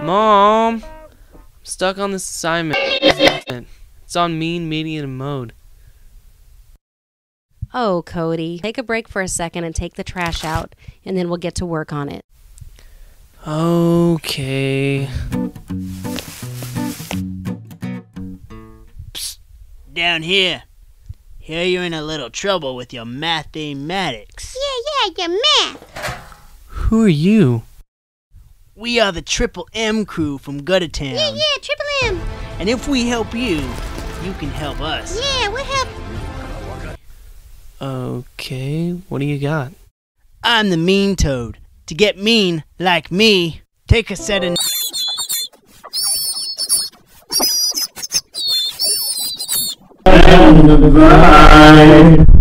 Mom, I'm stuck on this assignment. It's on mean median mode. Oh, Cody, take a break for a second and take the trash out, and then we'll get to work on it. Okay. Psst, Down here. Here you're in a little trouble with your mathematics. Yeah, yeah, your math. Who are you? We are the Triple M crew from Guttertown. Yeah, yeah, Triple M. And if we help you, you can help us. Yeah, we'll help. Okay, what do you got? I'm the Mean Toad. To get mean, like me, take a set of. The yeah.